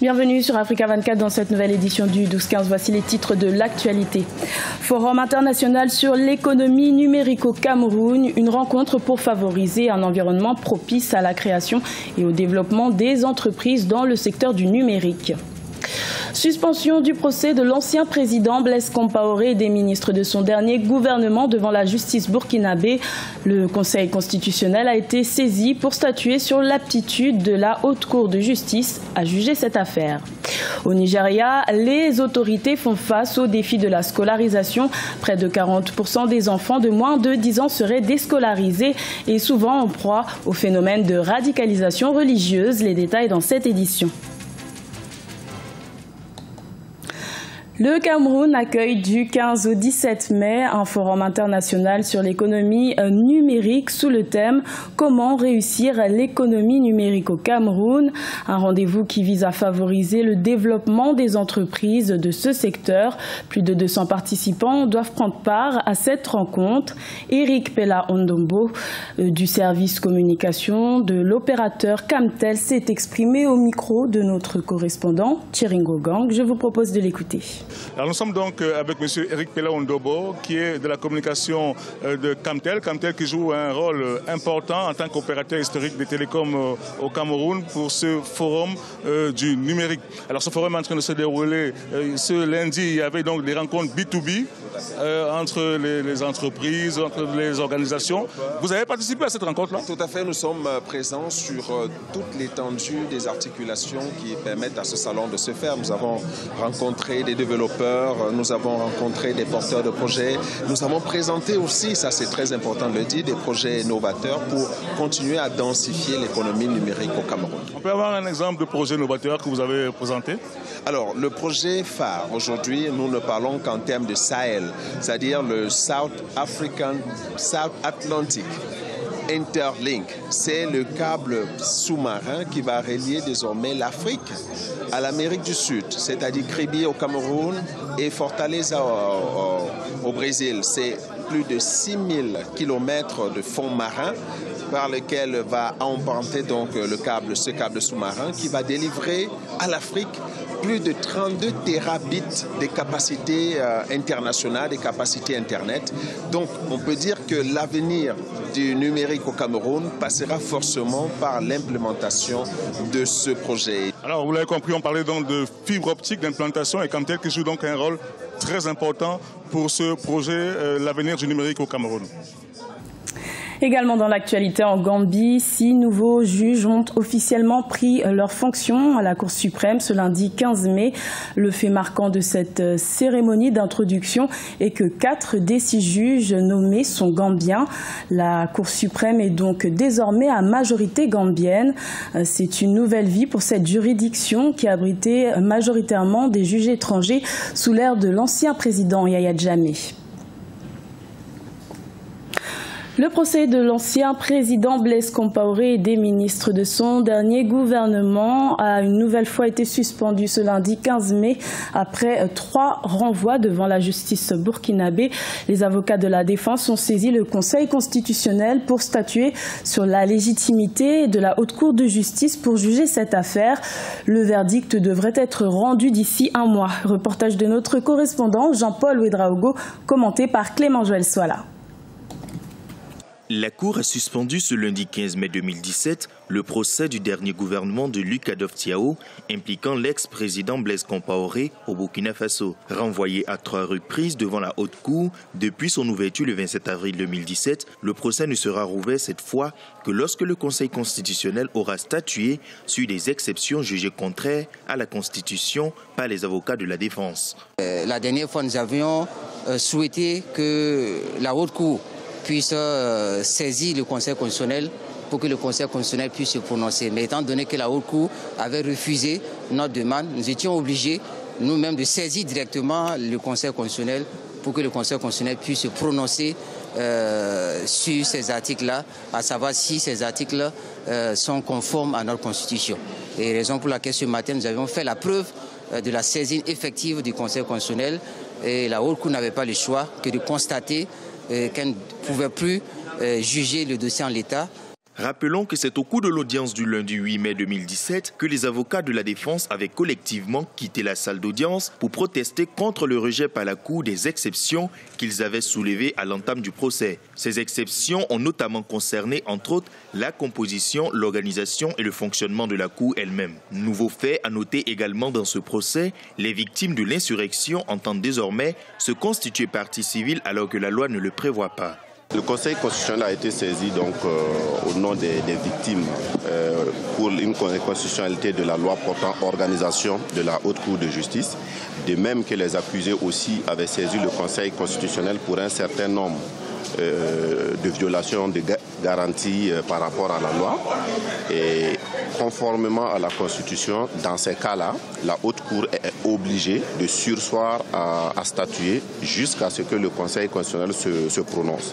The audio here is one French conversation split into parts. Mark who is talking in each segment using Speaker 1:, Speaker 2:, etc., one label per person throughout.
Speaker 1: Bienvenue sur Africa 24 dans cette nouvelle édition du 12-15. Voici les titres de l'actualité. Forum international sur l'économie numérique au Cameroun, une rencontre pour favoriser un environnement propice à la création et au développement des entreprises dans le secteur du numérique. Suspension du procès de l'ancien président Blaise Compaoré et des ministres de son dernier gouvernement devant la justice burkinabé. Le Conseil constitutionnel a été saisi pour statuer sur l'aptitude de la Haute Cour de justice à juger cette affaire. Au Nigeria, les autorités font face au défi de la scolarisation. Près de 40% des enfants de moins de 10 ans seraient déscolarisés et souvent en proie au phénomène de radicalisation religieuse. Les détails dans cette édition. Le Cameroun accueille du 15 au 17 mai un forum international sur l'économie euh, numérique sous le thème Comment réussir l'économie numérique au Cameroun? Un rendez-vous qui vise à favoriser le développement des entreprises de ce secteur. Plus de 200 participants doivent prendre part à cette rencontre. Eric Pella Ondombo euh, du service communication de l'opérateur Camtel s'est exprimé au micro de notre correspondant Thierry Gang. Je vous propose de l'écouter.
Speaker 2: Alors nous sommes donc euh, avec M. Eric Pella-Ondobo, qui est de la communication euh, de Camtel. Camtel qui joue un rôle euh, important en tant qu'opérateur historique des télécoms au Cameroun pour ce forum du numérique. Alors ce forum est en train de se dérouler ce lundi. Il y avait donc des rencontres B2B entre les, entreprises, entre les organisations. Vous avez participé à cette rencontre-là?
Speaker 3: Tout à fait. Nous sommes présents sur toute l'étendue des articulations qui permettent à ce salon de se faire. Nous avons rencontré des développeurs nous avons rencontré des porteurs de projets, nous avons présenté aussi, ça c'est très important de le dire, des projets novateurs pour continuer à densifier l'économie numérique au Cameroun.
Speaker 2: On peut avoir un exemple de projet novateur que vous avez présenté?
Speaker 3: Alors, le projet phare, aujourd'hui, nous ne parlons qu'en termes de Sahel, c'est-à-dire le South African, South Atlantic. Interlink, c'est le câble sous-marin qui va relier désormais l'Afrique à l'Amérique du Sud, c'est-à-dire Kribi au Cameroun et Fortaleza au, Brésil. C'est plus de 6000 km de fonds marins par lequel va emprunter donc le câble, ce câble sous-marin qui va délivrer à l'Afrique plus de 32 terabits de capacités euh, internationales, des capacités Internet. Donc on peut dire que l'avenir du numérique au Cameroun passera forcément par l'implémentation de ce projet.
Speaker 2: Alors vous l'avez compris, on parlait donc de fibre optique, d'implantation et comme tel qui joue donc un rôle très important pour ce projet, euh, l'avenir du numérique au Cameroun.
Speaker 1: Également dans l'actualité en Gambie, six nouveaux juges ont officiellement pris leurs fonctions à la Cour suprême ce lundi 15 mai. Le fait marquant de cette euh, cérémonie d'introduction est que quatre des six juges nommés sont gambiens. La Cour suprême est donc désormais à majorité gambienne. Euh, c'est une nouvelle vie pour cette juridiction qui abritait majoritairement des juges étrangers sous l'ère de l'ancien président Yahya Jammeh. Le procès de l'ancien président Blaise Compaoré et des ministres de son dernier gouvernement a une nouvelle fois été suspendu ce lundi 15 mai après trois renvois devant la justice burkinabé. Les avocats de la défense ont saisi le Conseil constitutionnel pour statuer sur la légitimité de la Haute Cour de justice pour juger cette affaire. Le verdict devrait être rendu d'ici un mois. Reportage de notre correspondant Jean-Paul Ouedraogo, commenté par Clément Joël Soila.
Speaker 4: La Cour a suspendu ce lundi 15 mai 2017 le procès du dernier gouvernement de Luc Adolphe Tiao impliquant l'ex-président Blaise Compaoré au Burkina Faso. Renvoyé à trois reprises devant la Haute Cour depuis son ouverture le 27 avril 2017, le procès ne sera rouvert cette fois que lorsque le Conseil constitutionnel aura statué sur des exceptions jugées contraires à la Constitution par les avocats de la défense.
Speaker 5: Euh, la dernière fois, nous avions euh, souhaité que la Haute Cour puisse euh, saisir le Conseil constitutionnel pour que le Conseil constitutionnel puisse se prononcer. Mais étant donné que la Haute Cour avait refusé notre demande, nous étions obligés nous-mêmes de saisir directement le Conseil constitutionnel pour que le Conseil constitutionnel puisse se prononcer euh, sur ces articles-là, à savoir si ces articles euh, sont conformes à notre Constitution. Et raison pour laquelle ce matin nous avons fait la preuve de la saisine effective du Conseil constitutionnel et la Haute Cour n'avait pas le choix que de constater qu'elle ne pouvait plus euh, juger le dossier en l'état.
Speaker 4: Rappelons que c'est au cours de l'audience du lundi 8 mai 2017 que les avocats de la défense avaient collectivement quitté la salle d'audience pour protester contre le rejet par la Cour des exceptions qu'ils avaient soulevées à l'entame du procès. Ces exceptions ont notamment concerné, entre autres, la composition, l'organisation et le fonctionnement de la Cour elle-même. Nouveau fait à noter également dans ce procès, les victimes de l'insurrection entendent désormais se constituer partie civile alors que la loi ne le prévoit pas.
Speaker 6: Le Conseil constitutionnel a été saisi donc euh, au nom des, victimes euh, pour une constitutionnalité de la loi portant organisation de la Haute Cour de justice, de même que les accusés aussi avaient saisi le Conseil constitutionnel pour un certain nombre euh, de violations de garanties par rapport à la loi. Et conformément à la Constitution, dans ces cas-là, la Haute Cour est obligée de sursoir à, statuer jusqu'à ce que le Conseil constitutionnel se prononce.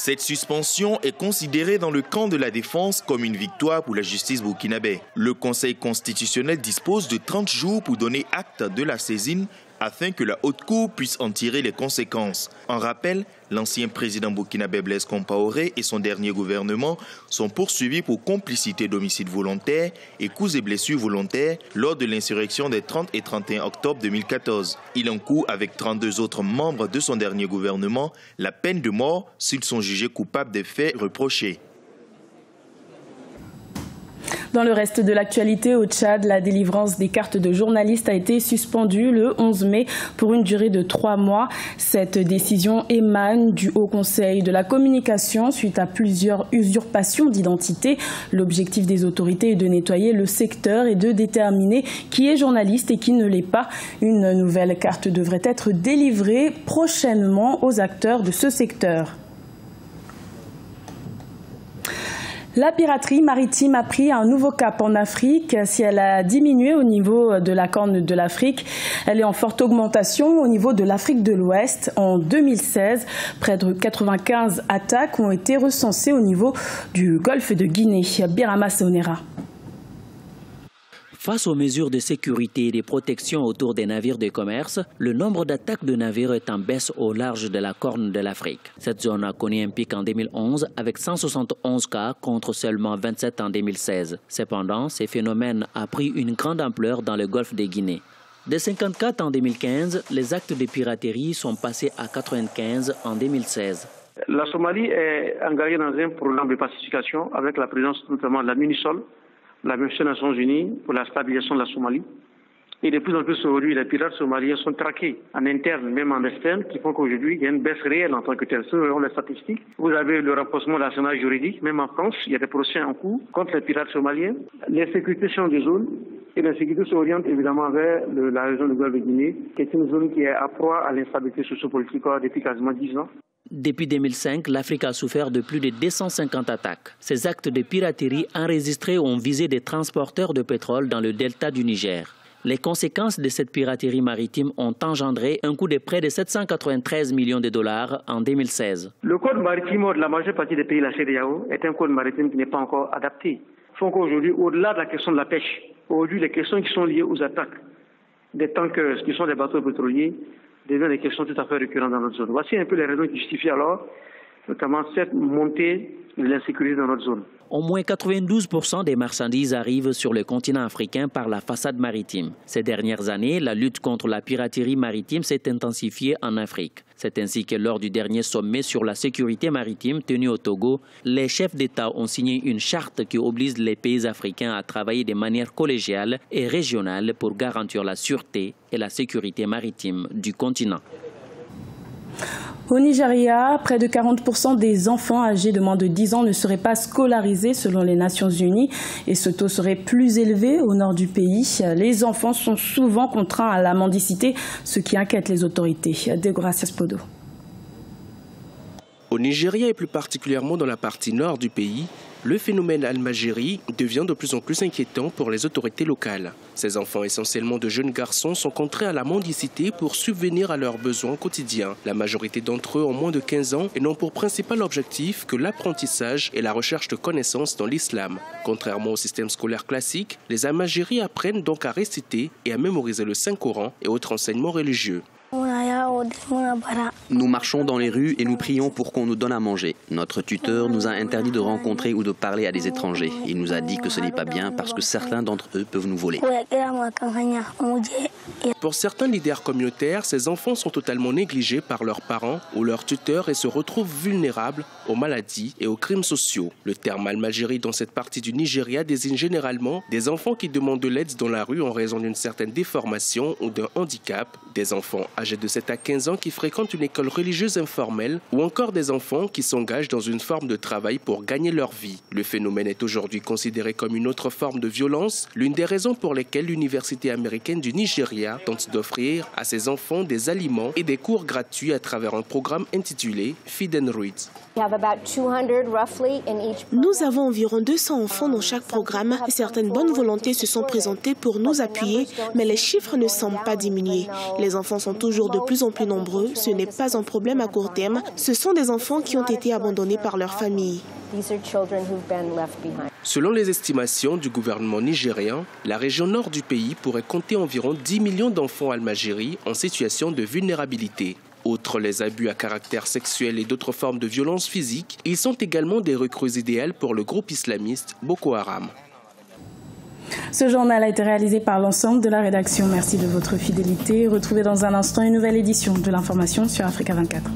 Speaker 4: Cette suspension est considérée dans le camp de la défense comme une victoire pour la justice burkinabé. Le Conseil constitutionnel dispose de 30 jours pour donner acte de la saisine afin que la haute cour puisse en tirer les conséquences. En rappel, l'ancien président burkinabé Blaise Compaoré et son dernier gouvernement sont poursuivis pour complicité d'homicide volontaire et coups et blessures volontaires lors de l'insurrection des 30 et 31 octobre 2014. Il encourt avec 32 autres membres de son dernier gouvernement la peine de mort s'ils sont jugés coupables des faits reprochés.
Speaker 1: Dans le reste de l'actualité, au Tchad, la délivrance des cartes de journalistes a été suspendue le 11 mai pour une durée de trois mois. Cette décision émane du Haut Conseil de la communication suite à plusieurs usurpations d'identité. L'objectif des autorités est de nettoyer le secteur et de déterminer qui est journaliste et qui ne l'est pas. Une nouvelle carte devrait être délivrée prochainement aux acteurs de ce secteur. La piraterie maritime a pris un nouveau cap en Afrique. Si elle a diminué au niveau de la Corne de l'Afrique, elle est en forte augmentation au niveau de l'Afrique de l'Ouest. En 2016, près de 95 attaques ont été recensées au niveau du golfe de Guinée. Birama Sonera.
Speaker 7: Face aux mesures de sécurité et de protection autour des navires de commerce, le nombre d'attaques de navires est en baisse au large de la Corne de l'Afrique. Cette zone a connu un pic en 2011 avec 171 cas contre seulement 27 en 2016. Cependant, ces phénomènes ont pris une grande ampleur dans le golfe de Guinée. De 54 en 2015, les actes de piraterie sont passés à 95 en 2016.
Speaker 8: La Somalie est engagée dans un programme de pacification avec la présence notamment de la MINISOL, la mission des Nations Unies pour la stabilisation de la Somalie. Et de plus en plus aujourd'hui, les pirates somaliens sont traqués en interne, même en externe, qui font qu'aujourd'hui, il y a une baisse réelle en tant que telle. Selon les statistiques, vous avez le renforcement national juridique, même en France, il y a des procès en cours contre les pirates somaliens. Les sécurités changent de zone et la sécurité s'oriente évidemment vers la région de Golfe de Guinée, qui est une zone qui est à proie à l'instabilité sociopolitique depuis quasiment 10 ans.
Speaker 7: Depuis 2005, l'Afrique a souffert de plus de 250 attaques. Ces actes de piraterie enregistrés ont visé des transporteurs de pétrole dans le delta du Niger. Les conséquences de cette piraterie maritime ont engendré un coût de près de 793 millions de dollars en 2016.
Speaker 8: Le code maritime de la majeure partie des pays de la CEDEAO est un code maritime qui n'est pas encore adapté. Faut qu'aujourd'hui, au-delà de la question de la pêche, aujourd'hui, les questions qui sont liées aux attaques des tankers, qui sont des bateaux pétroliers, devient des questions tout à fait récurrentes dans notre zone. Voici un peu les raisons qui justifient alors notamment cette montée de l'insécurité dans notre zone.
Speaker 7: Au moins 92% des marchandises arrivent sur le continent africain par la façade maritime. Ces dernières années, la lutte contre la piraterie maritime s'est intensifiée en Afrique. C'est ainsi que lors du dernier sommet sur la sécurité maritime tenu au Togo, les chefs d'État ont signé une charte qui oblige les pays africains à travailler de manière collégiale et régionale pour garantir la sûreté et la sécurité maritime du continent.
Speaker 1: Au Nigeria, près de 40% des enfants âgés de moins de 10 ans ne seraient pas scolarisés selon les Nations Unies et ce taux serait plus élevé au nord du pays. Les enfants sont souvent contraints à la mendicité, ce qui inquiète les autorités. Degracias Podo.
Speaker 9: Au Nigeria et plus particulièrement dans la partie nord du pays, le phénomène Almagérie devient de plus en plus inquiétant pour les autorités locales. Ces enfants, essentiellement de jeunes garçons, sont contraints à la mendicité pour subvenir à leurs besoins quotidiens. La majorité d'entre eux ont moins de 15 ans et n'ont pour principal objectif que l'apprentissage et la recherche de connaissances dans l'islam. Contrairement au système scolaire classique, les Almagéries apprennent donc à réciter et à mémoriser le Saint-Coran et autres enseignements religieux.
Speaker 10: Nous marchons dans les rues et nous prions pour qu'on nous donne à manger. Notre tuteur nous a interdit de rencontrer ou de parler à des étrangers. Il nous a dit que ce n'est pas bien parce que certains d'entre eux peuvent nous voler.
Speaker 9: Pour certains leaders communautaires, ces enfants sont totalement négligés par leurs parents ou leurs tuteurs et se retrouvent vulnérables aux maladies et aux crimes sociaux. Le terme Almagérie dans cette partie du Nigeria désigne généralement des enfants qui demandent de l'aide dans la rue en raison d'une certaine déformation ou d'un handicap, des enfants âgés de 7 à 15 ans qui fréquentent une école religieuse informelle ou encore des enfants qui s'engagent dans une forme de travail pour gagner leur vie. Le phénomène est aujourd'hui considéré comme une autre forme de violence, l'une des raisons pour lesquelles l'Université américaine du Nigeria tente d'offrir à ses enfants des aliments et des cours gratuits à travers un programme intitulé Feed and Read.
Speaker 11: Nous avons environ 200 enfants dans chaque programme. Certaines bonnes volontés se sont présentées pour nous appuyer, mais les chiffres ne semblent pas diminuer. Les enfants sont toujours de plus en plus nombreux. Ce n'est pas un problème à court terme. Ce sont des enfants qui ont été abandonnés par leur famille.
Speaker 9: Selon les estimations du gouvernement nigérien, la région nord du pays pourrait compter environ 10 millions d'enfants almagérie en situation de vulnérabilité. Outre les abus à caractère sexuel et d'autres formes de violence physique, ils sont également des recrues idéales pour le groupe islamiste Boko Haram.
Speaker 1: Ce journal a été réalisé par l'ensemble de la rédaction. Merci de votre fidélité. Retrouvez dans un instant une nouvelle édition de l'information sur Africa 24.